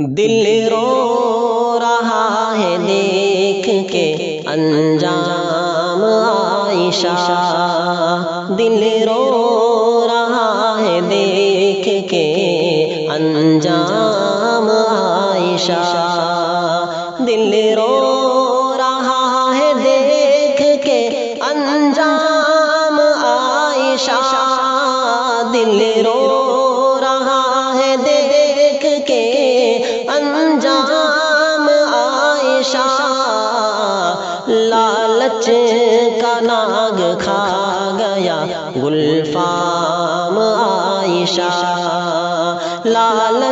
दिल रो रहा है देख के अंजाम आयशा। दिल रो रहा है देख के अंजाम आयशा। दिल रो रहा है देख के अंजाम आयशा। दिल रो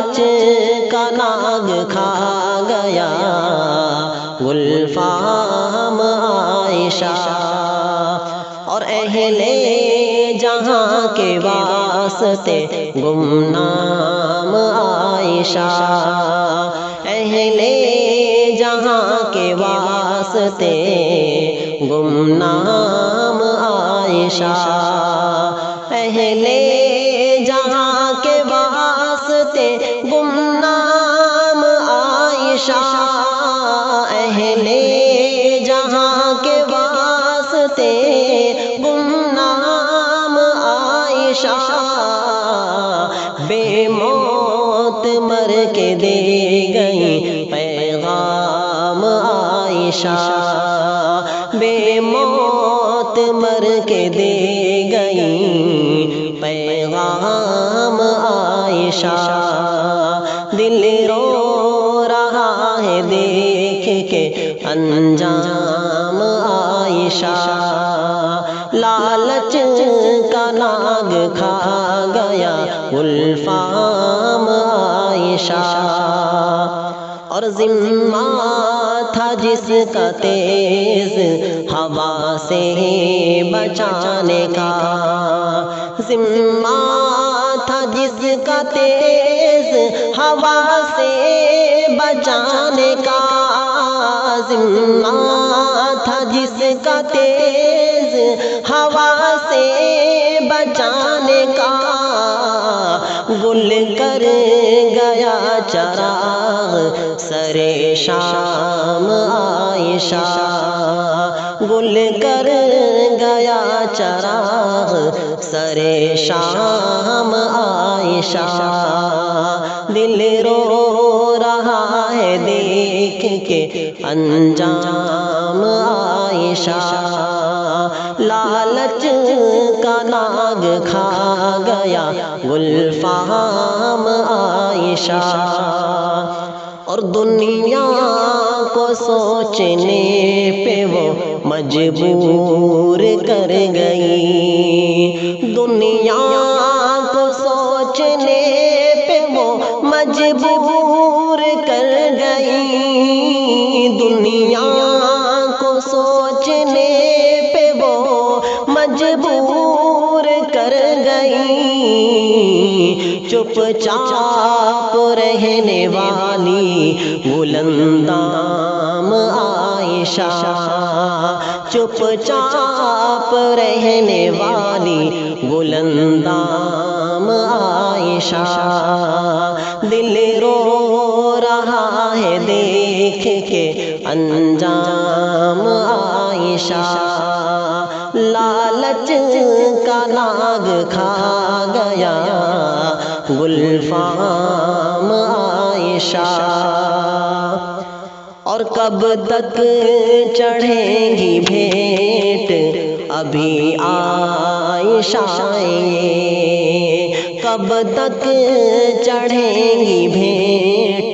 लालच का नाग खा गया। गुलफाम आयशा। और अहले जहाँ के वास्ते गुमनाम आयशा। अहले जहाँ के वास्ते गुमनाम आयशा। अहले बेमौत मर के दे गई पैगाम आयशा। बेमौत मर के दे गई पैगाम आयशा। दिल रो रहा है देख के अंजाम आयशा। लालच का नाग खा गया गुलफाम आयशा और जिम्मा था जिसका तेज हवा से बचाने का। जिम्मा था जिसका तेज हवा से बचाने का। जिम्मा था जिसका तेज हवा से बचाने का। गुल कर गया चराग सरे शाम आयशा। गुल कर गया चराग सरे शाम आयशा। दिल रो रहा है देख के अंजाम आयशा। लालच का नाग खा गया, गुलफाम आयशा। और दुनिया को सोचने पे वो मजबूर कर गई। दुनिया मजबूर कर गई। चुप चुपचाप रहने वाली बुलंदाम आयशा। चुपचाप रहने वाली बुलंदाम आयशा। दिल रो रहा है देख के अंजाम आयशा। नाग खा गया। गुलफाम आयशा। और कब तक चढ़ेगी भेंट, अभी आयशाए। कब तक चढ़ेगी भेंट,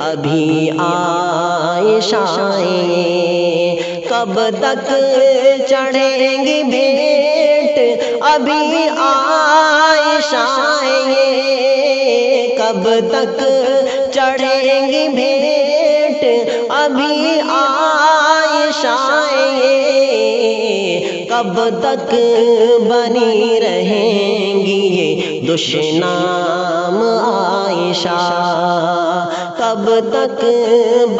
अभी आयशाए। कब तक चढ़ेंगी भेंट अभी आयशाए कब तक चढ़ेगी भेंट? अभी आयशाए कब तक बनी रहेंगी ये दुश्नाम आयशा? कब तक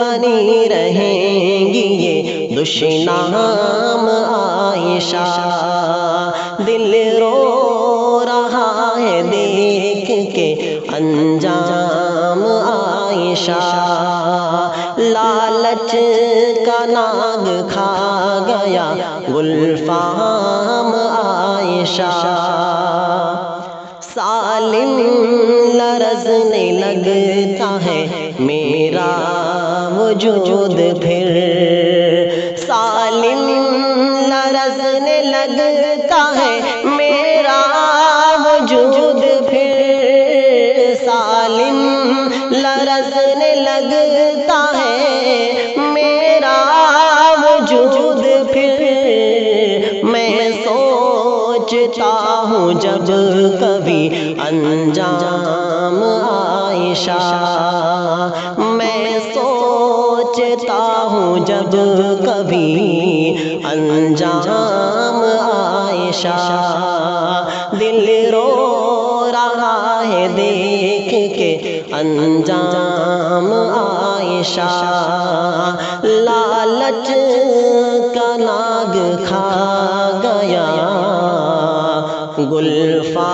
बनी रहेंगी ये दुश्नाम आयशा? के अंजाम आयशा। लालच का नाग खा गया गुलफाम आयशा। सालिम लरजने लगता है मेरा वजूद फिर। सालिम लरजने लगता है मेरा वजूद लरजने लगता है, मेरा वजूद फिर मैं सोचता हूँ जब कभी अंजाम आयशा। मैं सोचता हूँ जब कभी अंजाम आयशा। दिल रो रहा है देख के अंजाम आयशा लालच का नाग खा गया गुलफा